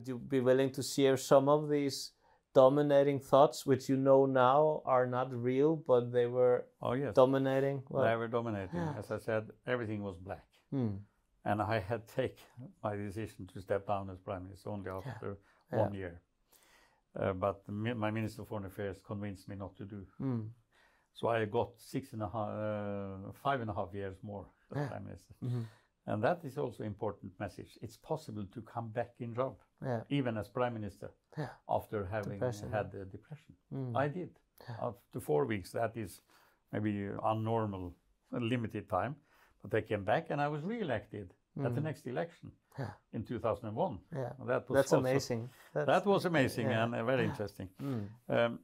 Would you be willing to share some of these dominating thoughts, which you know now are not real, but they were Oh yes, dominating? Well, they were dominating. As I said, everything was black, hmm, and I had taken my decision to step down as prime minister only after Yeah. one year. Uh, but the my minister of foreign affairs convinced me not to do. hmm, So I got six and a half, uh, five and a half years more as Yeah. prime minister. mhm, And that is also important message. It's possible to come back in job, yeah, even as prime minister, yeah, after having Depression, had the depression. mm, I did. After four weeks, that is maybe unnormal, limited time. But I came back and I was re-elected at the next election Mm. In 2001. yeah. That was That's also- amazing. That's, That was amazing and uh, very interesting. mm, Um,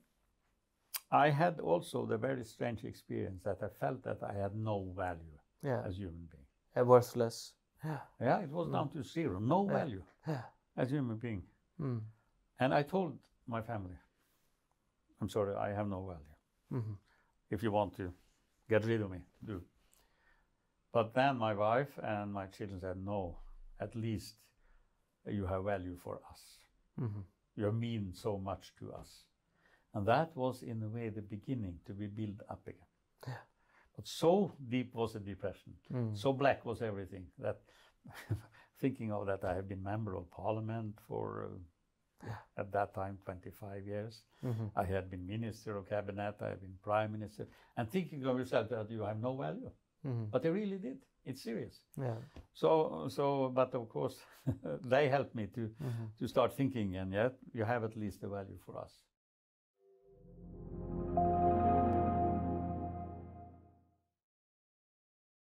I had also the very strange experience that I felt that I had no value as human being. Yeah, worthless. Yeah, Yeah, it was down to zero, no Mm. Yeah. value yeah, as a human being. mm, And I told my family, I'm sorry, I have no value. mhm, If you want to get rid of me, do. But then my wife and my children said, no, at least you have value for us. mhm, You mean so much to us. And that was, in a way, the beginning to be built up again. Yeah. But so deep was the depression, mm, so black was everything that thinking of that, I have been member of parliament for uh, at that time 25 years. mhm, I had been minister of cabinet, I have been prime minister, and thinking of yourself that you have no value. mhm, But I really did. It's serious. yeah, So, so, but of course, they helped me to mhm, to start thinking, and yet you have at least a value for us.